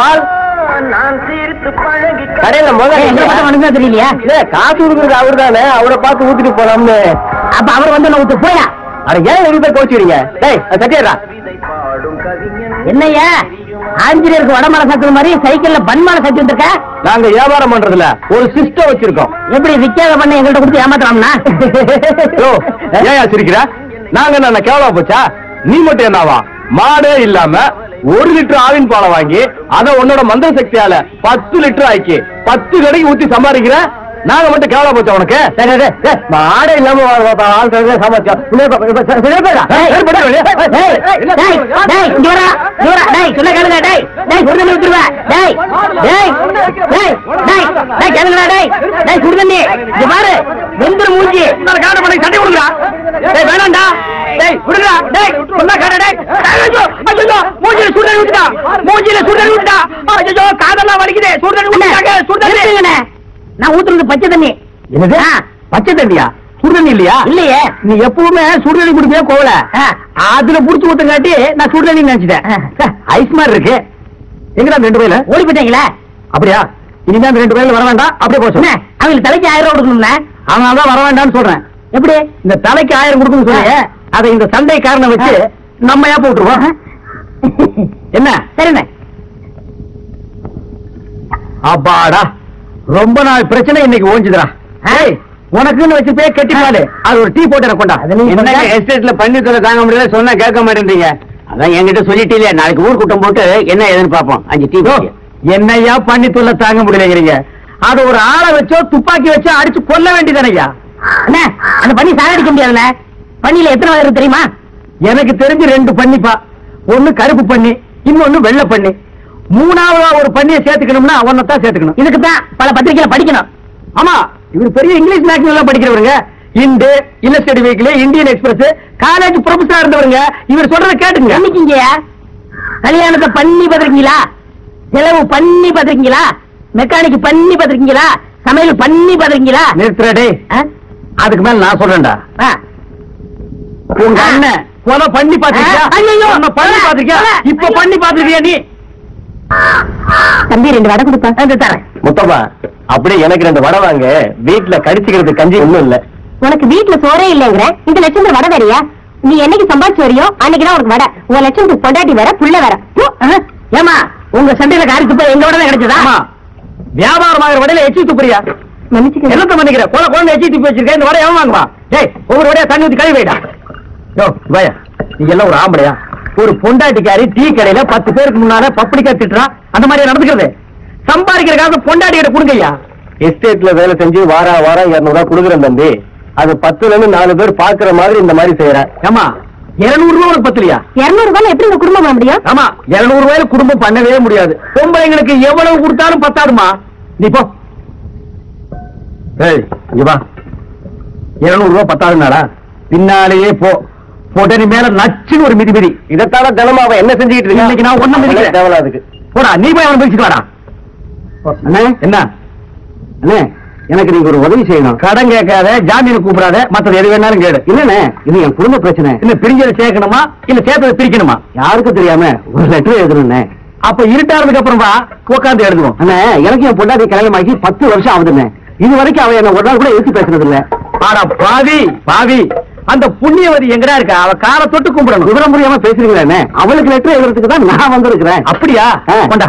பால்? நான் தீர்த்து பழகி கடையில முதல்ல தெரியலையா? இல்ல, காசு கொடுக்குறது அவரு தானே அவரை பார்த்து ஊத்திட்டு போலாம்னு. அப்ப அவர் வந்து ஊத்து போயா? அட ஏன் நிறைய பேர் கோச்சுக்கிறீங்க? டேய் அது சட்டியாடா கவிதை பாடும் கவிஞன். என்னய்யா? ஆஞ்சநேயருக்கு வடமலை சத்து மாதிரி சைக்கிள்ல பன்மாலை சத்தி வந்திருக்க? நாங்க வியாபாரம் பண்றதுல ஒரு சிஸ்டம் வச்சிருக்கோம். எப்படி விக்காத பண்ண எங்கள்கிட்ட கொடுத்து ஏன்யா சிரிக்கிற? நாங்க என்ன கேவலா போச்சா? நீ மட்டும் என்னவா? மாடே இல்லாம ஒரு லிட்டர் ஆவின் பாலை வாங்கி அத உன்னோட மந்திர சக்தியால பத்து லிட்டர் ஆக்கி பத்து கடைக்கு ஊத்தி சம்பாதிக்கிற நாங்க மட்டும் கேவலா போச்சு உனக்கு மாடை இல்லாம ஆள் சம்பாதிச்சா மூஞ்சி. சண்டை கொடுக்குறா டேய் வேணாம்டா டேய் சொன்னா கேடா டேய் ஐயோ மூஞ்சில சுடுதண்ணி மூஞ்சில சுடுதண்ணி ஐயோ காதெல்லாம் வலிக்குதே சுடுதண்ணி சுடுதண்ணி நான் ஊத்துறது பச்சை தண்ணி. என்னது. பச்சை தண்ணியா? சுடுதண்ணி இல்லையா? இல்லையே. நீ எப்பவுமே சுடுதண்ணி குடிப்பியா கோவல. அதுல புடிச்சு ஊத்தங்காட்டி நான் சுடுதண்ணி நினைச்சிட்டேன். ஐஸ் மாதிரி இருக்கு. எங்கடா ரெண்டு பேர்ல ஓடி போயிட்டீங்களா. அப்படியா? இனிமே அந்த ரெண்டு பேர்ல வர வேண்டாம். அப்படியே போச்சு அவங்களுக்கு தலைக்கு ஆயிரம் ரூபாய் கொடுக்கணும்ல? அவன் தான் வர வேண்டாம்னு சொல்றேன். எப்படி? இந்த தலைக்கு ஆயிரம் கொடுக்கணும் சொல்லி. அதை இந்த சண்டை காரணம் வச்சு நம்ம ஏன் போட்டுருவோம் என்ன? சரிண்ணே அப்பாடா. ரொம்ப நாள் பிரச்சனை இன்னைக்கு ஓஞ்சுதுடா. ஏய் உனக்குன்னு வச்சுப்பே கெட்டிப்பாலு அது ஒரு டீ போட்டு எனக்கு கொண்டா அது நீ கொண்டா? எஸ்டேட்ல பண்ணி தொலை தாங்க முடியல சொன்னா கேட்க மாட்டேன்றீங்க. அதான் என்கிட்ட சொல்லிட்டீங்க நாளைக்கு ஊர் கூட்டம் போட்டு என்ன ஏதுன்னு பாப்போம் அஞ்சு டீ என்னையா பண்ணி தொல்லை தாங்க முடியலங்கிறீங்க? அது ஒரு ஆளை வச்சோ துப்பாக்கி வச்சோ அடிச்சு கொல்ல வேண்டியதானையா? அண்ணே அந்த பண்ணி சாகடிக்க முடியாதுண்ணே. பண்ணியில எத்தனை வகை தெரியுமா? எனக்கு தெரிஞ்சு ரெண்டு பண்ணிப்பா ஒண்ணு கருப்பு பண்ணி இன்னொன்னு வெள்ளை பண்ணி மூணாவதா ஒரு பண்ணியை சேர்த்துக்கணும்னா அவனை தான் சேர்த்துக்கணும். இதுக்கு தான் பல பத்திரிகையில படிக்கணும். ஆமா இவர் பெரிய இங்கிலீஷ் மேக்ஸிமம் எல்லாம் படிக்கிறவருங்க. Into Illustrated Weekly Indian Express college ப்ரொஃபஸரா இருந்தவருங்க. இவர் சொல்றத கேட்டுங்க என்னைக்குங்கய்யா கல்யாணத்தை பண்ணி பார்த்திருக்கீங்களா செலவு பண்ணி பார்த்திருக்கீங்களா மெக்கானிக் பண்ணி பார்த்திருக்கீங்களா சமையல் பண்ணி பார்த்திருக்கீங்களா நிறுத்துறடே? அதுக்கு மேல நான் சொல்றேன்டா. உங்க அண்ணன் கொலை பண்ணி பாத்திருக்கியா பண்ணி பாத்திருக்கியா. இப்ப பண்ணி பாத்திருக்கியா நீ? தம்பி ரெண்டு வடை கொடுப்பேன் அது தரேன். முத்தம்மா அப்படியே எனக்கு ரெண்டு வடை வாங்க. வீட்டுல கடிச்சுக்கிறது கஞ்சி ஒண்ணும் இல்ல. உனக்கு வீட்டுல சோறே இல்லைங்கிற? இந்த லட்சம் வடை வேறையா? நீ என்னைக்கு சம்பாதிச்சு வரியோ அன்னைக்கு தான் உனக்கு வடை. உன் லட்சத்துக்கு பொண்டாட்டி வேற புள்ள வேற. ஏமா உங்க சண்டையில காரி துப்ப எங்க உடனே கிடைச்சதா? ஆமா. வியாபாரம் ஆகிற வடையில எச்சி துப்புறியா? மன்னிச்சுக்க என்னத்த பண்ணிக்கிற போல குழந்தை எச்சி துப்பி வச்சிருக்க இந்த வடை எவன் வாங்குவா டேய் ஒவ்வொரு வடையா தண்ணி ஊத்தி கழுவி வைடா. யோ பயா எல்லாம் ஒரு ஆம்பளையா? ஒரு பொண்டாட்டிக்காரி டீ கடையில பத்து பேருக்கு முன்னால பப்படிக்கா திட்டுறா. அந்த மாதிரி நடந்துக்கிறது? சம்பாதிக்கிற காசு பொண்டாட்டி கிட்ட கொடுங்கய்யா எஸ்டேட்ல வேலை செஞ்சு வாரா வாரம் இருநூறு ரூபாய் கொடுக்குறேன் தம்பி. அது பத்துல இருந்து நாலு பேர் பாக்குற மாதிரி இந்த மாதிரி செய்யற ஏமா இருநூறு ரூபாய் உனக்கு பத்தலையா? இருநூறு ரூபாய் எப்படி குடும்பம் பண்ண முடியும்? ஆமா. இருநூறு ரூபாயில குடும்பம் பண்ணவே முடியாது. பொம்பளைங்களுக்கு எவ்வளவு கொடுத்தாலும் பத்தாதுமா? நீ போ. ஏய் இங்க வா. இருநூறு ரூபாய் பத்தாதுனாடா. பின்னாலேயே போ. போட்ட நீ மேல நச்சுன்னு ஒரு மிதி மிதி இதைத்தான தினமா அவன் என்ன செஞ்சுக்கிட்டு இருக்கா இன்னைக்கு நான் ஒண்ணும் மிதிக்கிறேன் தேவலாதுக்கு போடா நீ போய் அவனை பிடிச்சிட்டு வாடா. அண்ணே என்ன? அண்ணே எனக்கு நீங்க ஒரு உதவி செய்யணும். கடன் கேட்காத ஜாமீன் கூப்பிடாத மத்தது எது வேணாலும் கேடு இல்லண்ணே இது என் குடும்ப பிரச்சனை. இல்ல பிரிஞ்சதை சேர்க்கணுமா? இல்ல சேர்த்ததை பிரிக்கணுமா? யாருக்கும் தெரியாம ஒரு லெட்டர் எழுதணும்னே அப்ப இருட்டானதுக்கு அப்புறம் வா உட்காந்து எழுதுவோம். அண்ணே எனக்கு என் பொண்டாட்டி கல்யாணம் ஆகி பத்து வருஷம் ஆகுதுண்ணே. இது வரைக்கும் அவ என்ன ஒரு நாள் கூட எழுத்து பேசுறது இல்ல ஆடா பாவி பாவி. அந்த புண்ணியவதி எங்கடா இருக்கா? அவ காலை தொட்டு கும்பிடணும். விவரம் முடியாம பேசுறீங்களே அவளுக்கு லெட்டர் எழுதுறதுக்கு தான் நான் வந்திருக்கிறேன். அப்படியா? கொண்டா.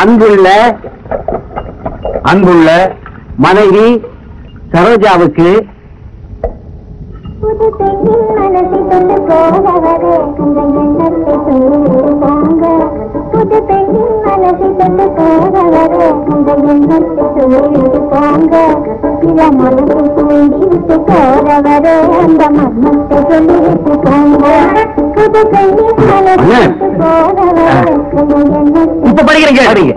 அன்புள்ள அன்புள்ள மனைவி சரோஜாவுக்கு புது பெண்ணின் மனசை தொட்டு போகவரே புது பெண்ணின் மனசை தொட்டு போகவரே அந்த எண்ணத்தை சொல்லிட்டு போங்க இள மனசை தூண்டிட்டு போகவரே அந்த மர்மத்தை சொல்லிட்டு போங்க புது பெண்ணின் மனசை தொட்டு போகவரே அந்த எண்ணத்தை இப்ப படிக்கிறீங்க?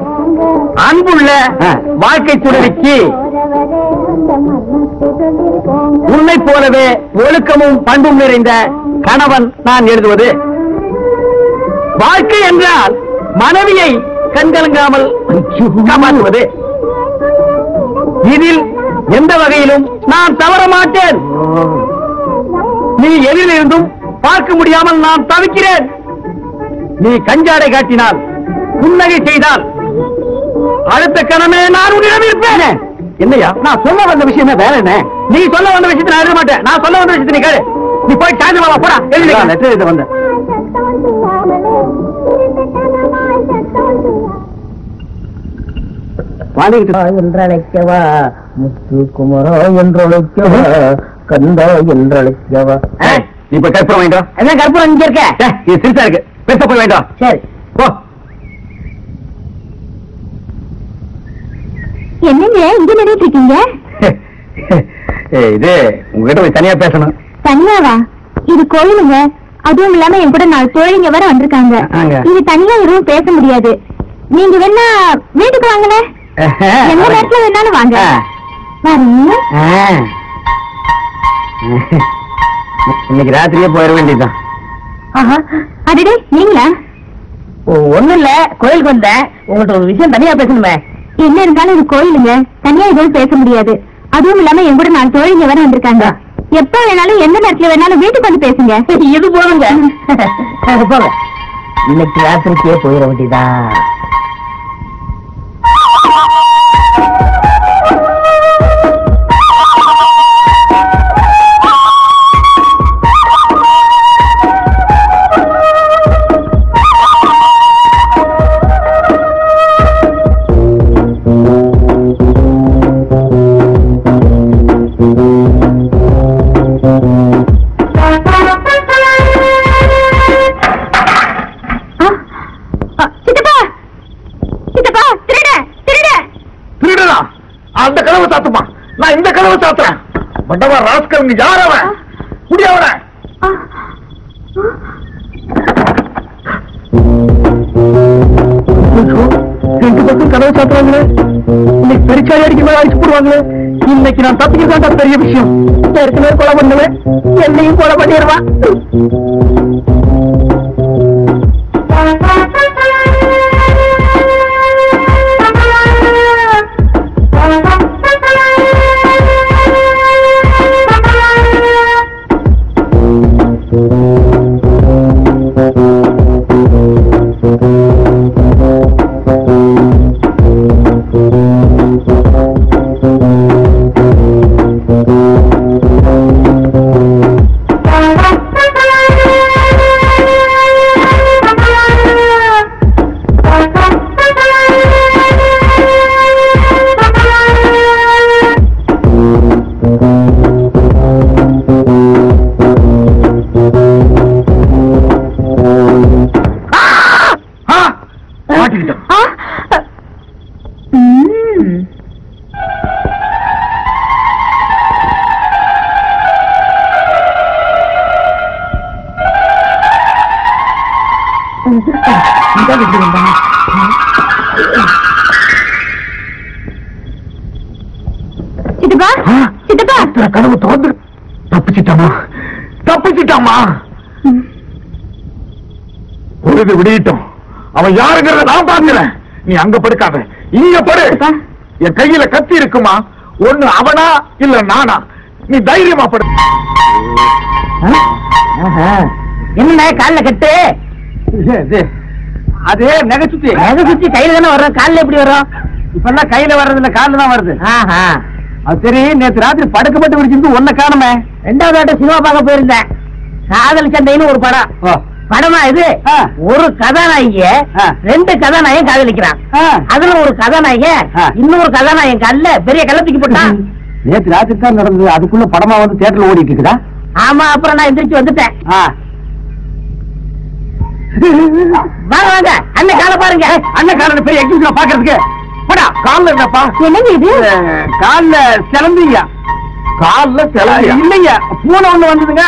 அன்புள்ள வாழ்க்கை போங்க உன்னை போலவே ஒழுக்கமும் பண்பும் நிறைந்த கணவன் நான் எழுதுவது. வாழ்க்கை என்றால் மனைவியை கண்கலங்காமல் காப்பாற்றுவது. இதில் எந்த வகையிலும் நான் தவற மாட்டேன். நீ எதிரிலிருந்தும் பார்க்க முடியாமல் நான் தவிக்கிறேன். நீ கஞ்சாடை காட்டினால் புன்னகை செய்தால் அடுத்த கணமே நான் உன்னிடம் இருப்பேன். என்னையா? நான் சொல்ல வந்த விஷயம் வேற என்ன? நீ சொல்ல வந்த விஷயத்தை நான் எழுத மாட்டேன். நான் சொல்ல வந்த விஷயத்தை நீ கேளு. நீ போய் சாயந்தரம் வா, போடா. எழுதி லெட்டர் எழுத வந்த என்றழைக்கவா முத்து குமரோ என்றழைக்கவா கந்தா என்றழைக்கவா. போய் கற்பூரம் வேண்டாம் அதான் கற்பூரம் இங்க இருக்க? இது சிறுசா இருக்கு. பெருசா போய் வேண்டாம் சரி. போ. என்னங்க இங்க நின்றுட்டு இருக்கீங்க? ஏய், இது உங்ககிட்ட போய் தனியா பேசணும். தனியாவா? இது கோயிலுங்க. அதுவும் இல்லாம என் கூட நாலு தோழிங்க வர வந்திருக்காங்க. இது தனியா எதுவும் பேச முடியாது. நீங்க வேணா வீட்டுக்கு வாங்கல எந்த நேரத்துல வேணாலும் வாங்க. இன்னைக்கு ராத்திரியே போயிட வேண்டியதுதான். ஆஹா. அடடே நீங்களா? ஒண்ணும் இல்ல. கோயிலுக்கு வந்தேன். உங்கள்ட்ட ஒரு விஷயம் தனியா பேசணுமே. என்ன இருந்தாலும் இது கோயிலுங்க. தனியா எதுவும் பேச முடியாது. அதுவும் இல்லாம என் கூட நாலு தோழிங்க வர வந்திருக்காங்க. எப்ப வேணாலும் எந்த நேரத்துல வேணாலும் வீட்டுக்கு வந்து பேசுங்க. இது போதுங்க. போங்க இன்னைக்கு ராத்திரிக்கே போயிட வேண்டியதான் Oh! மண்டவா ராஸ்கர் யார் அவன் குடியவன ஆ, ரெண்டு பக்கம் கதவை சாத்துறாங்களே இன்னைக்கு பெருச்சாய் அடிக்க மேல அடிச்சு போடுவாங்களே இன்னைக்கு நான் தப்பிக்கிறதா பெரிய விஷயம் ஏற்கனவே கொலை பண்ணுவேன் என்னையும் கொலை பண்ணிடுவான் கதவு திறந்து. தப்பிச்சிட்டாமா? தப்பிச்சிட்டாமா? பொழுது விடியட்டும் அவன் யாருங்கிறத நான் பார்க்கிறேன். நீ அங்க படுக்காத. இங்க படு. என் கையில கத்தி இருக்குமா? ஒண்ணு அவனா இல்ல நானா? நீ தைரியமா படு. என்ன கால்ல கட்டு? அது நகைச்சுத்தி நகை சுத்தி கையில தானே வர்றோம்? கால்ல எப்படி வரும் இப்பெல்லாம் கையில வர்றது இல்ல கால்ல தான் வருது. ஆஹா. அது சரி நேத்து ராத்திரி படுக்கப்பட்டு விடிச்சிருந்து ஒன்ன காணுமே. ரெண்டாவது வாட்டி சினிமா பார்க்க போயிருந்தேன். காதல் சண்டைன்னு ஒரு படம். படமா இது. ஒரு கதாநாயகிய. ரெண்டு கதாநாயகன் காதலிக்கிறான். அதுல ஒரு கதாநாயக. இன்னொரு கதாநாயகன் கல்ல பெரிய கல்ல தூக்கி போட்டான். நேத்து ராத்திரி தான் நடந்தது. அதுக்குள்ள படமா வந்து தியேட்டர்ல ஓடிட்டு இருக்குதா? ஆமா அப்புறம் நான் எந்திரிச்சு வந்துட்டேன். வாங்க வாங்க. அண்ணன் காலை பாருங்க. அண்ணன் காலோட பெரிய எக்ஸிபிஷன் பாக்குறதுக்கு போடா கால்ல என்னப்பா? என்னங்க இது? கால்ல சிலம்பிங்க. கால்ல சிலம்பிங்க. இல்லைங்க. பூனை ஒண்ணு வந்ததுங்க.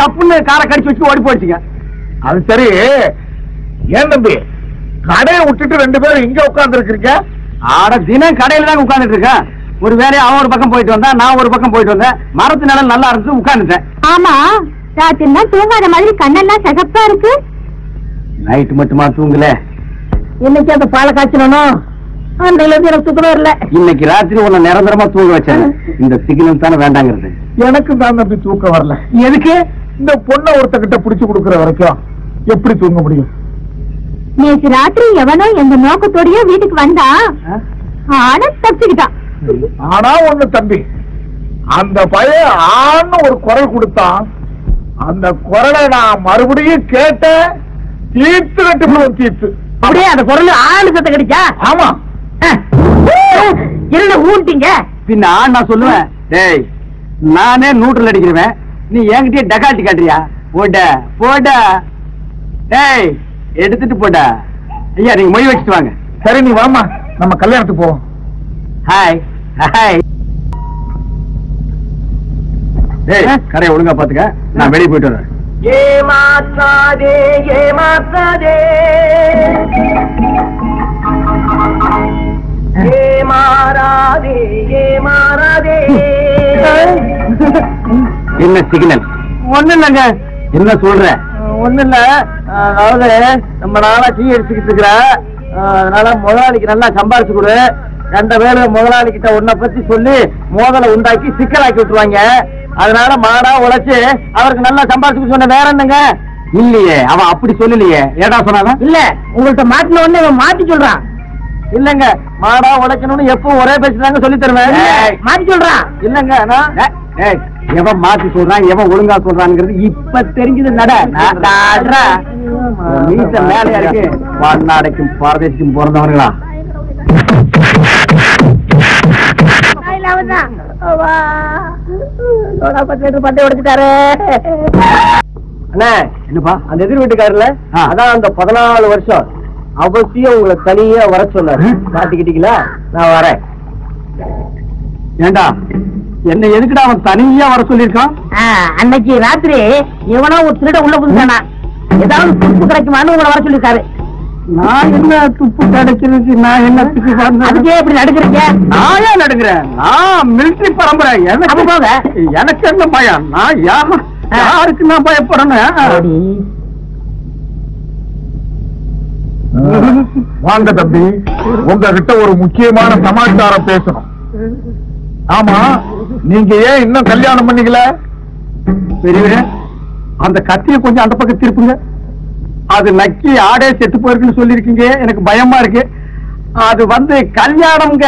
கப்புன்னு காரை கடிச்சு வச்சு ஓடி போச்சுங்க அது சரி. ஏன் தம்பி? கடையை விட்டுட்டு ரெண்டு பேரும் இங்க உட்கார்ந்து இருக்கீங்க ஆட தினம் கடையில தான் உட்கார்ந்துட்டு இருக்கேன் ஒரு வேலையை அவன் ஒரு பக்கம் போயிட்டு வந்தா நான் ஒரு பக்கம் போயிட்டு வந்தேன். மரத்து நிலம் நல்லா இருந்து உட்கார்ந்துட்டேன். ஆமா. ராத்திரினா தூங்காத மாதிரி கண்ணெல்லாம் சகப்பா இருக்கு. நைட் மட்டுமா தூங்கல? இன்னைக்கு அந்த பாலை அன்றையில இருந்து எனக்கு தூக்கமே இல்ல இன்னைக்கு ராத்திரி உன்னை நிரந்தரமா தூங்க வச்சேன். இந்த சிக்னல் தானே வேண்டாங்கிறது. எனக்கு தான் தம்பி தூக்கம் வரல. எதுக்கு? இந்த பொண்ணை ஒருத்தகிட்ட புடிச்சு கொடுக்கற வரைக்கும் எப்படி தூங்க முடியும்? நேற்று ராத்திரி எவனோ எந்த நோக்கத்தோடய வீட்டுக்கு வந்தா ஆனா தப்பிச்சுக்கிட்டான் ஆனா ஒண்ணு தம்பி அந்த பையன் ஆன்னு ஒரு குரல் கொடுத்தான். அந்த குரலை நான் மறுபடியும் கேட்டேன். தீர்த்து கட்டு தீர்த்து அப்படியே அந்த குரல் ஆளு சத்த கிடைச்சா? ஆமா. என்ன ஊன்ட்டீங்க? பின்ன ஆண் நான் சொல்லுவேன். டேய் நானே நூற்றுல அடிக்கிறவன். நீ என்கிட்டயே டகாட்டி காட்டுறியா? போட போட. டேய் எடுத்துட்டு போட. ஐயா நீங்க மொழி வச்சுட்டு வாங்க. சரி நீ வாமா நம்ம கல்யாணத்துக்கு போவோம். ஹாய் ஹாய் டேய் கரையை ஒழுங்கா பாத்துக்க நான் வெளியே போயிட்டு வரேன். ஏமாற்றாதே ஏமாற்றாதே. ஏமாறாதே ஏமாறாதே. என்ன சிக்னல்? ஒண்ணு இல்லைங்க என்ன சொல்ற? ஒண்ணு இல்ல அதாவது நம்ம நாளா டீ அடிச்சுக்கிட்டு இருக்கிற அதனால முதலாளிக்கு நல்லா சம்பாரிச்சு கொடு. ரெண்ட பேரு முதலாளி கிட்ட உன்னை பத்தி சொல்லி மோதலை உண்டாக்கி சிக்கலாக்கி விட்டுருவாங்க. அதனால மாடா உழைச்சு அவருக்கு நல்லா சம்பாரிச்சு சொன்ன வேற என்னங்க? இல்லையே அவன் அப்படி சொல்லலையே. ஏடா சொன்னாதான் இல்ல உங்கள்ட்ட மாட்டின உடனே இவன் மாத்தி சொல்றான். இல்லங்க மாடா உழைக்கணும்னு எப்பவும் ஒரே பேசுறாங்க சொல்லி தருவேன். மாத்தி சொல்றான். இல்லங்க எவன் மாத்தி சொல்றான் எவன் ஒழுங்கா சொல்றான்ங்கிறது இப்ப தெரிஞ்சது நட. மேலையா இருக்கு? வடநாடைக்கும் பாரதேசிக்கும் பிறந்தவர்களா? பட்டை உடைச்சிட்டாரு. அண்ணே என்னப்பா அந்த எதிர் வீட்டுக்காரர்ல? அதான் அந்த பதினாலு வருஷம். அவசியம் உங்களை தனியா வர சொன்னாரு. மாட்டிக்கிட்டீங்களா நான் வரேன். ஏண்டா? என்ன எதுக்குடா அவன் தனியா வர சொல்லியிருக்கான்? ஆ, அன்னைக்கு ராத்திரி எவனோ ஒரு திருட உள்ள புதுசானா ஏதாவது துப்பு கிடைக்குமான்னு உங்களை வர சொல்லிருக்காரு நான் என்ன துப்பு கிடைக்கிறதுக்கு நான் என்ன துப்பு அதுக்கே இப்படி நடுக்கிறீங்க? நான் ஏன் நடுக்கிறேன்? நான் மிலிட்டரி பரம்பரை. எனக்கு போங்க. எனக்கு என்ன பயம்? நான் யா யாருக்கு நான் பயப்படணும்? வாங்க தம்பி. உங்ககிட்ட ஒரு முக்கியமான சமாச்சாரம் பேசணும். ஆமா நீங்க ஏன் இன்னும் கல்யாணம் பண்ணிக்கல? பெரியவரே அந்த கத்தியை கொஞ்சம் அந்த பக்கம் திருப்புங்க. அது நக்கி ஆடே செத்து போயிருக்குன்னு சொல்லியிருக்கீங்க. எனக்கு பயமா இருக்கு. அது வந்து கல்யாணம்ங்க.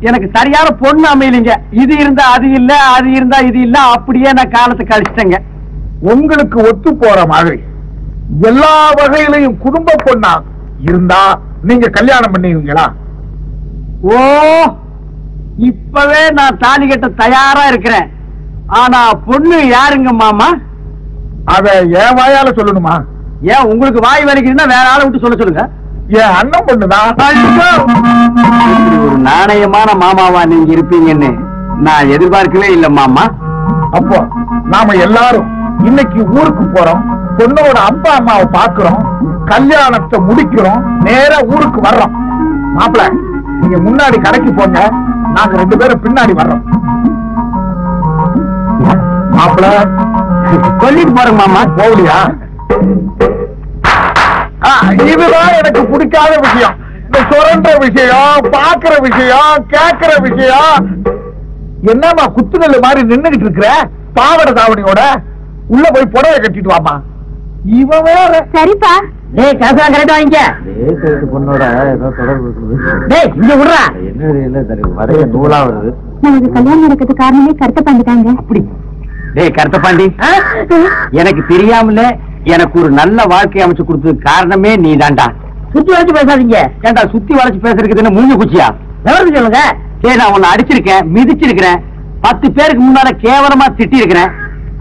எனக்கு சரியான பொண்ணு அமையலைங்க. இது இருந்தா அது இல்ல அது இருந்தா இது இல்ல அப்படியே நான் காலத்தை கழிச்சிட்டேங்க. உங்களுக்கு ஒத்து போற மாதிரி எல்லா வகையிலையும் குடும்ப பொண்ணா இருந்தா நீங்க கல்யாணம் பண்ணுவீங்களா? ஓ இப்பவே நான் தாலி கட்ட தயாரா இருக்கிறேன். ஆனா பொண்ணு யாருங்க மாமா? அத என் வாயால சொல்லணுமா? ஏன் உங்களுக்கு வாய் வலிக்குதுன்னா வேற ஆளை விட்டு சொல்ல சொல்லுங்க. என் அண்ணன் பொண்ணுதான் ஒரு நாணயமான மாமாவா நீங்க இருப்பீங்கன்னு நான் எதிர்பார்க்கவே இல்ல மாமா. அப்போ நாம எல்லாரும் இன்னைக்கு ஊருக்கு போறோம் பொண்ணோட அப்பா அம்மாவை பாக்குறோம் கல்யாணத்தை முடிக்கிறோம் நேரா ஊருக்கு வர்றோம். மாப்பிள நீங்க முன்னாடி கடைக்கு போங்க நாங்க ரெண்டு பேரும் பின்னாடி வர்றோம். மாப்பிள சொல்லிட்டு போறேங்க மாமா. போகலையா? இதுதான் எனக்கு பிடிக்காத விஷயம். இந்த சுரண்ட விஷயம் பாக்குற விஷயம் கேக்குற விஷயம். என்னம்மா குத்துநெல்லு மாதிரி நின்னுகிட்டு இருக்கிற பாவட தாவணியோட உள்ள போய் புடவை கட்டிட்டு வாமா இவன் வேற. சரிப்பா. டேய் காசா கரெக்டா வாங்கிக்க. பொண்ணோட ஏதோ தொடர்பு இருக்குது. டேய் இங்க விடுறா. என்ன இல்ல தெரியும் வரைய நூலா வருது. நமக்கு கல்யாணம் நடக்கிறது காரணமே கருத்த பண்ணிட்டாங்க அப்படி. டேய்? எனக்கு தெரியாமல எனக்கு ஒரு நல்ல வாழ்க்கை அமைச்சு கொடுத்தது காரணமே நீ தான்டா சுத்தி வச்சு பேசாதீங்க. ஏன்டா சுத்தி வளைச்சு பேசுறதுக்கு என்ன மூஞ்சி குச்சியா? விவரம் சொல்லுங்க. சரி நான் உன்னை அடிச்சிருக்கேன் மிதிச்சிருக்கிறேன். பத்து பேருக்கு முன்னால கேவலமா திட்டி இருக்கிறேன்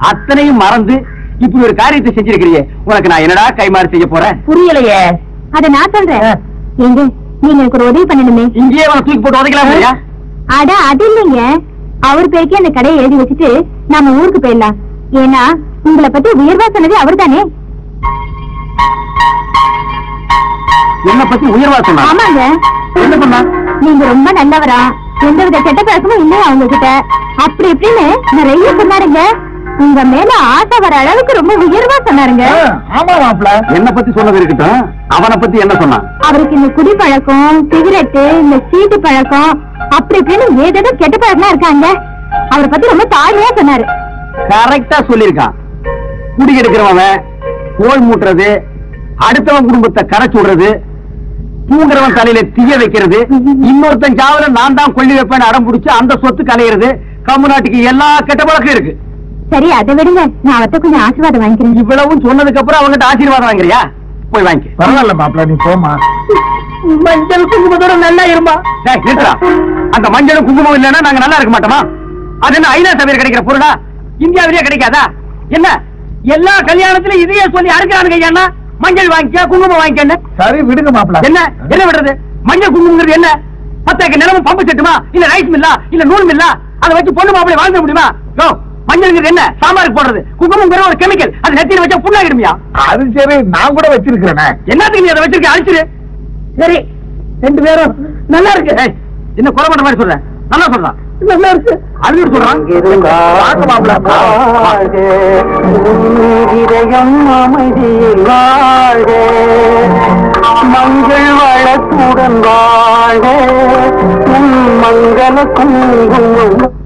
அத்தனையும் மறந்து இப்படி ஒரு காரியத்தை செஞ்சிருக்கிறியே. உனக்கு நான் என்னடா கைமாறு செய்ய போறேன்? புரியலையே. அத நான் சொல்றேன். எங்க நீங்க எனக்கு ஒரு உதவி பண்ணணுமே. இங்கேயே அவனை தூக்கி போட்டு உதைக்கலாம் அட அது இல்லைங்க. அவர் பேருக்கே அந்த கடையை எழுதி வச்சுட்டு நாம ஊருக்கு போயிடலாம். ஏன்னா உங்களை பத்தி உயர்வா சொன்னது அவர்தானே? என்ன பத்தி உயர்வா சொன்னா? ஆமாங்க. என்ன சொன்னா? நீங்க ரொம்ப நல்லவரா. எந்தவித கெட்ட பழக்கமும் இல்லையா அவங்க கிட்ட அப்படி இப்படின்னு நிறைய சொன்னாருங்க. உங்க மேல ஆசை வர அளவுக்கு ரொம்ப உயர்வா சொன்னாருங்க. ஆமா என்ன பத்தி சொன்னது இருக்கட்டும். அவனை பத்தி என்ன சொன்னான் அவருக்கு இந்த குடி பழக்கம் சிகரெட்டு இந்த சீட்டு பழக்கம் அப்படி இப்படின்னு ஏதேதோ கெட்ட பழக்கம் இருக்காங்க. அவரை பத்தி ரொம்ப தாழ்மையா சொன்னாரு. கரெக்டா சொல்லியிருக்கான். குடி எடுக்கிறவன் கோல் மூட்டுறது அடுத்தவன் குடும்பத்தை கரைச்சு விடுறது தூங்குறவன் தலையில தீய வைக்கிறது இன்னொருத்தன் சாவல நான் தான் கொள்ளி வைப்பேன் அடம் பிடிச்சு அந்த சொத்து கலையிறது கம்முநாட்டுக்கு எல்லா கெட்ட பழக்கம் இருக்கு. சரி அதை விடுங்க. நான் அவர்கிட்ட கொஞ்சம் ஆசீர்வாதம் வாங்கிக்கிறேன். இவ்வளவும் சொன்னதுக்கு அப்புறம் அவங்ககிட்ட ஆசீர்வாதம் வாங்குறியா? போய் வாங்கி பரவாயில்ல மாப்பிள்ள நீ போமா மஞ்சள் குங்குமத்தோட நல்லா இருமா. அந்த மஞ்சளும் குங்குமம் இல்லைன்னா நாங்க நல்லா இருக்க மாட்டோமா? அது என்ன ஐநா சபையில் கிடைக்கிற பொருளா? இந்தியாவிலேயே கிடைக்காதா? என்ன? எல்லா கல்யாணத்திலும் இதையே சொல்லி அறுக்கிறானுங்க ஐயா மஞ்சள் வாங்கிக்க குங்குமம் வாங்கிக்க சரி விடுங்க மாப்பிள்ள. என்ன? என்ன விடுறது? மஞ்சள் குங்குமங்கிறது என்ன? பத்து ஏக்கர் நிலமும் பம்பு செட்டுமா? இல்ல ரைஸ் மில்லா இல்ல நூல் மில்லா அதை வச்சு பொண்ணு மாப்பிளை வாழ்ந்துட முடியுமா? யோ மஞ்சள்ங்கிறது என்ன? சாம்பாருக்கு போடுறது. குங்குமங்கிற ஒரு கெமிக்கல் அது நெத்தியில வச்சா புண்ணாகிடுமியா அது சரி நான் கூட வச்சிருக்கிறேனே. என்னத்துக்கு நீ அதை வச்சிருக்க? அழிச்சிரு. சரி ரெண்டு பேரும் நல்லா இருக்கு. ஏய், என்ன குறை மாதிரி சொல்ற? நல்லா சொல்றான் நல்லா இருக்கு அறிவு சொல்றான் அமைதியில் வாழ மங்கள் வளத்துடன் வாழ உன் மங்கள குங்குமம்